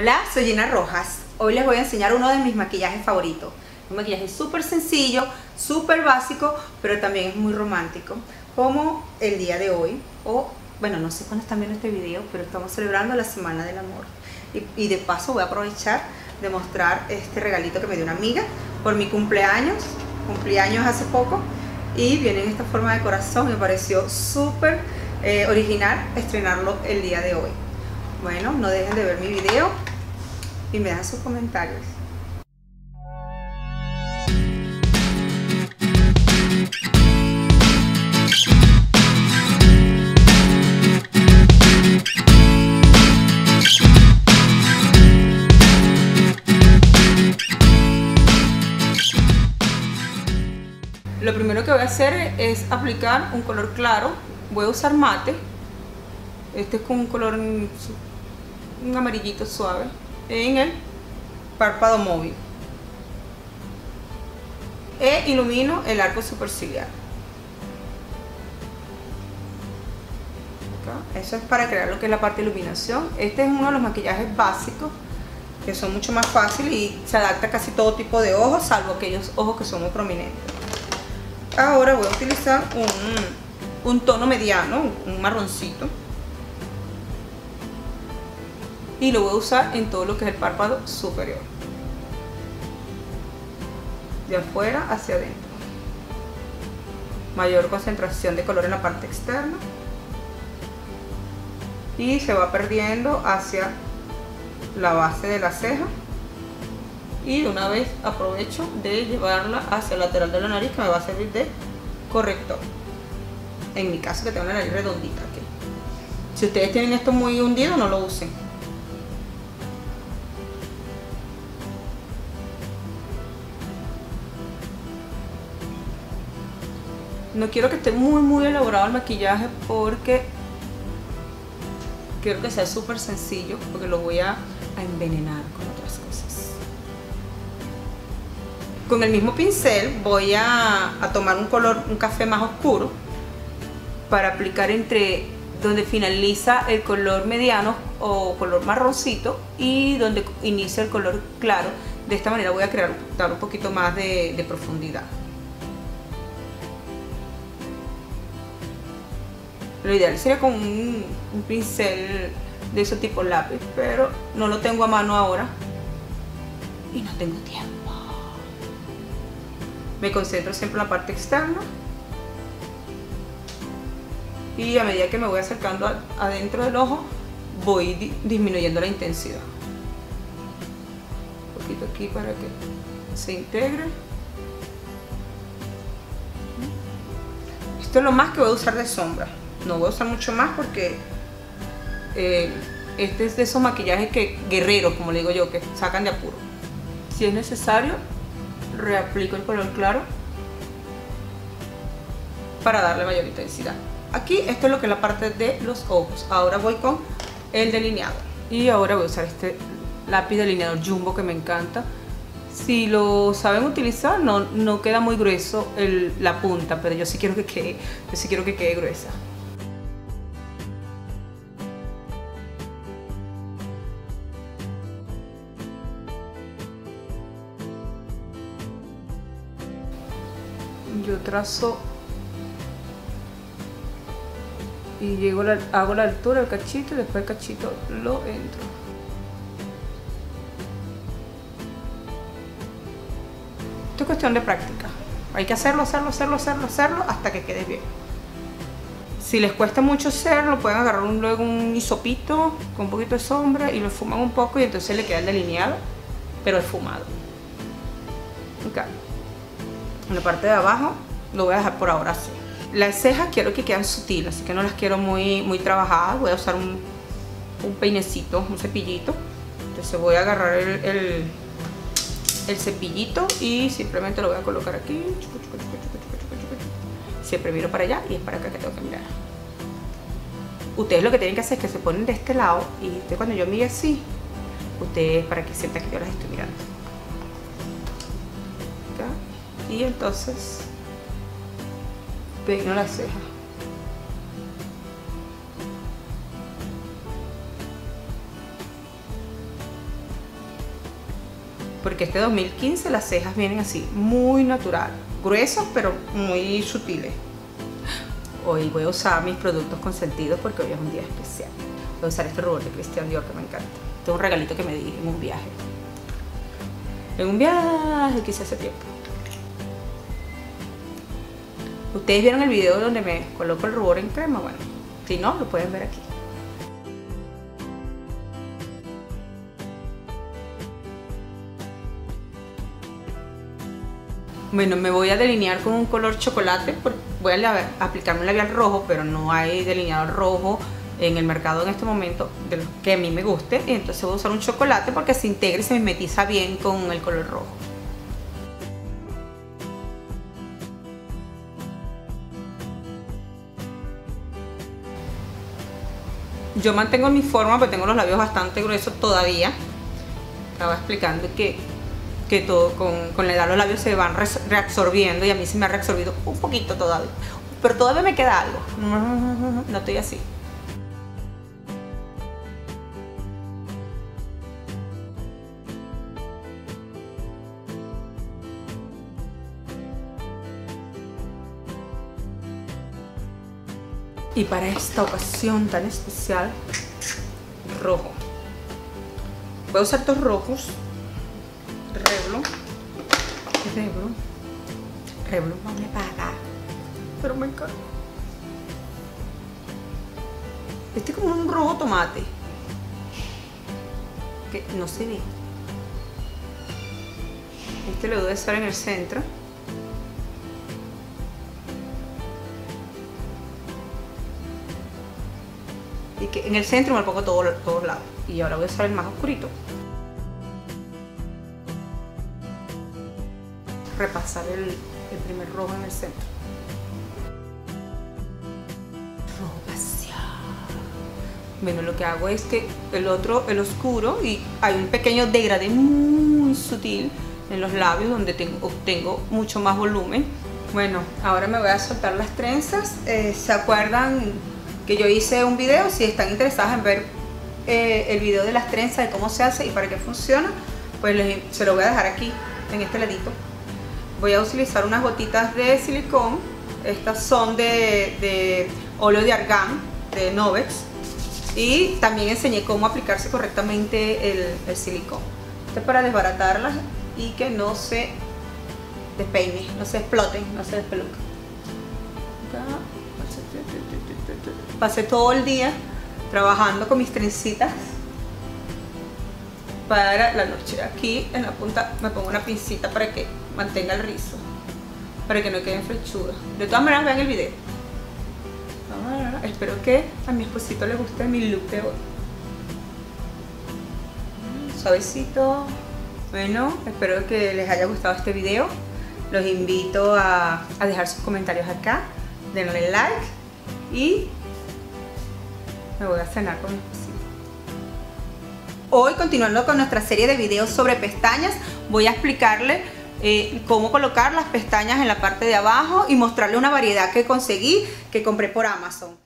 Hola, soy Gina Rojas. Hoy les voy a enseñar uno de mis maquillajes favoritos. Un maquillaje súper sencillo, súper básico, pero también es muy romántico. Como el día de hoy, o bueno, no sé cuándo están viendo este video, pero estamos celebrando la Semana del Amor. Y, de paso voy a aprovechar de mostrar este regalito que me dio una amiga por mi cumpleaños. Cumpleaños hace poco y viene en esta forma de corazón. Me pareció súper eh, original estrenarlo el día de hoy. Bueno, no dejen de ver mi video y me dan sus comentarios. Lo primero que voy a hacer es aplicar un color claro. Voy a usar mate. Este es con un color, un amarillito suave. En el párpado móvil. E ilumino el arco superciliar. Eso es para crear lo que es la parte de iluminación. Este es uno de los maquillajes básicos que son mucho más fáciles y se adapta a casi todo tipo de ojos, salvo aquellos ojos que son muy prominentes. Ahora voy a utilizar un, un tono mediano, un marroncito. Y lo voy a usar en todo lo que es el párpado superior. De afuera hacia adentro. Mayor concentración de color en la parte externa. Y se va perdiendo hacia la base de la ceja y una vez aprovecho de llevarla hacia el lateral de la nariz que me va a servir de corrector en mi caso que tengo la nariz redondita aquí. si ustedes tienen esto muy hundido no lo usen no quiero que esté muy muy elaborado el maquillaje porque quiero que sea súper sencillo porque lo voy a, envenenar con otras cosas con el mismo pincel voy a, tomar un color, un café más oscuro para aplicar entre donde finaliza el color mediano o color marroncito y donde inicia el color claro. De esta manera voy a crear dar un poquito más de, profundidad. Lo ideal sería con un, pincel de ese tipo lápiz, pero no lo tengo a mano ahora. Y no tengo tiempo. Me concentro siempre en la parte externa. Y a medida que me voy acercando adentro del ojo voy disminuyendo la intensidad. Un poquito aquí para que se integre. Esto es lo más que voy a usar de sombra no voy a usar mucho más porque eh, este es de esos maquillajes que guerreros como le digo yo que sacan de apuro si es necesario reaplico el color claro para darle mayor intensidad. Aquí esto es lo que es la parte de los ojos. Ahora voy con el delineado. Y ahora voy a usar este lápiz delineador Jumbo que me encanta. Si lo saben utilizar, no, no queda muy grueso la punta, pero yo sí quiero que quede, yo sí quiero que quede gruesa. Yo trazo y llego hago la altura del cachito y después el cachito lo entro. Esto es cuestión de práctica. Hay que hacerlo, hacerlo, hacerlo, hacerlo, hacerlo hasta que quede bien. Si les cuesta mucho hacerlo pueden agarrar un, luego un hisopito con un poquito de sombra y lo fuman un poco y entonces le queda el delineado pero esfumado okay en la parte de abajo lo voy a dejar por ahora así. Las cejas quiero que queden sutiles así que no las quiero muy muy trabajadas. Voy a usar un, peinecito un cepillito. Entonces voy a agarrar el, el, cepillito y simplemente lo voy a colocar aquí. Siempre miro para allá y es para acá que tengo que mirar. Ustedes lo que tienen que hacer es que se ponen de este lado y cuando yo mire así ustedes para que sientan que yo las estoy mirando y entonces peino la ceja porque este 2015 las cejas vienen así, muy natural, gruesos pero muy sutiles. Hoy voy a usar mis productos consentidos porque hoy es un día especial. Voy a usar este rubor de Christian Dior que me encanta. Este es un regalito que me di en un viaje. En un viaje que hace tiempo. Ustedes vieron el video donde me coloco el rubor en crema, bueno, si no, lo pueden ver aquí. Bueno, me voy a delinear con un color chocolate, voy a aplicarme un labial rojo, pero no hay delineador rojo en el mercado en este momento que a mí me guste, y entonces voy a usar un chocolate porque se integra y se mimetiza bien con el color rojo. Yo mantengo mi forma, pero tengo los labios bastante gruesos todavía. Estaba explicando que que todo con, la edad los labios se van reabsorbiendo y a mí se me ha reabsorbido un poquito todavía. Pero todavía me queda algo. No estoy así. Y para esta ocasión tan especial, rojo. Voy a usar estos rojos Reblo. Reblo. Reblo no me paga. Pero me encanta. Este es como un rojo tomate. Que no se ve. Este lo debe estar en el centro. En el centro me lo pongo todos todos lados. Y ahora voy a usar el más oscurito. repasar el, primer rojo en el centro. Rojo Bueno, lo que hago es que el otro, el oscuro, y hay un pequeño degradé muy sutil en los labios donde tengo, obtengo mucho más volumen. Bueno, ahora me voy a soltar las trenzas. Eh, ¿Se acuerdan que yo hice un video? Si están interesadas en ver eh, el video de las trenzas, de cómo se hace y para qué funciona, pues se lo voy a dejar aquí, en este ladito voy a utilizar unas gotitas de silicón. Estas son de, óleo de argán, de Novex. Y también enseñé cómo aplicarse correctamente el, silicón. Esto es para desbaratarlas y que no se despeine, no se exploten, no se despeluquen. Pasé todo el día trabajando con mis trencitas para la noche. Aquí en la punta me pongo una pincita para que mantenga el rizo, para que no queden flechudas. De todas maneras vean el video. Espero que a mi esposito le guste mi look de hoy. Suavecito. Bueno, espero que les haya gustado este video. Los invito a, a dejar sus comentarios acá. Denle like y me voy a cenar con mi esposito. Hoy continuando con nuestra serie de videos sobre pestañas, voy a explicarle eh, cómo colocar las pestañas en la parte de abajo y mostrarle una variedad que conseguí, que compré por Amazon.